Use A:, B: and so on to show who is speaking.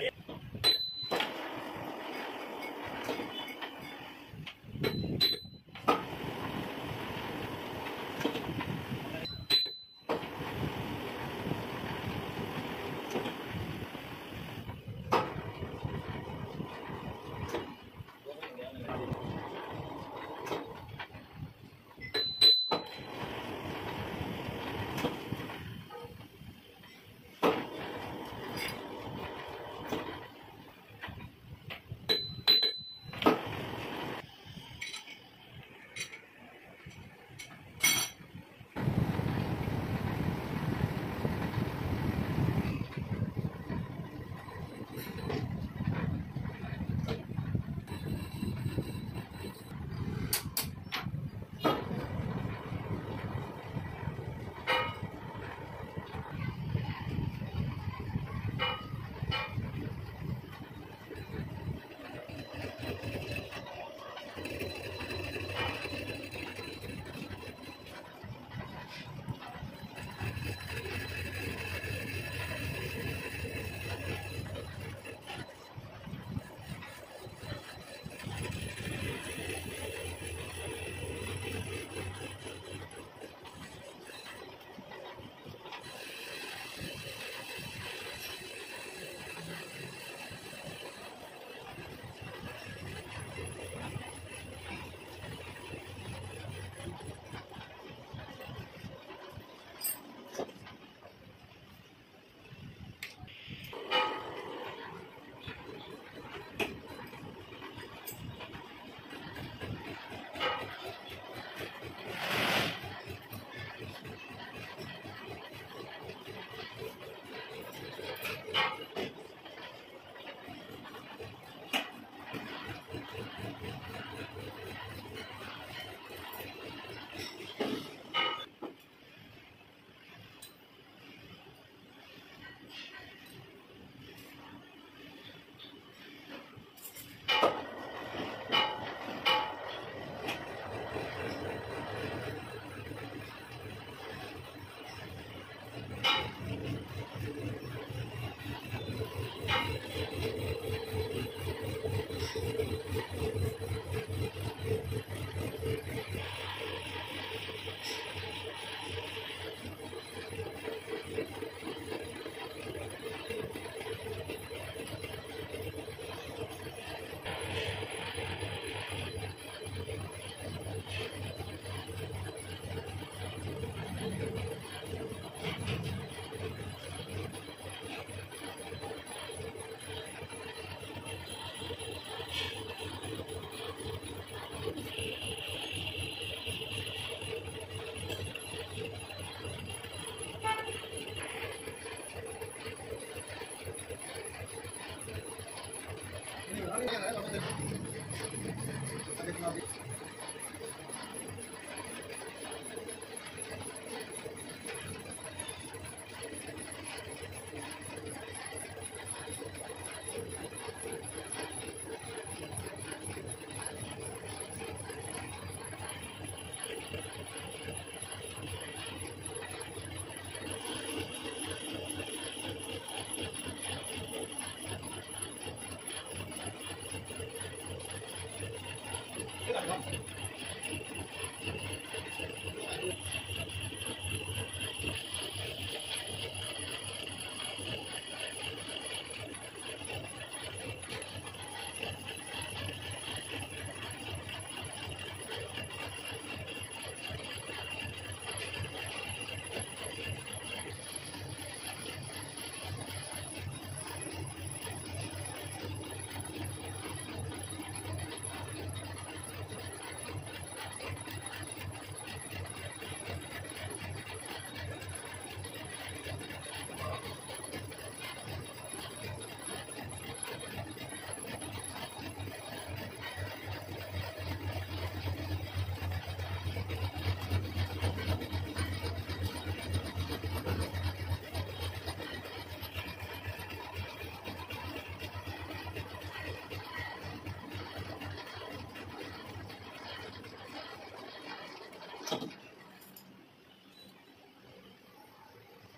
A: Yeah. Gracias.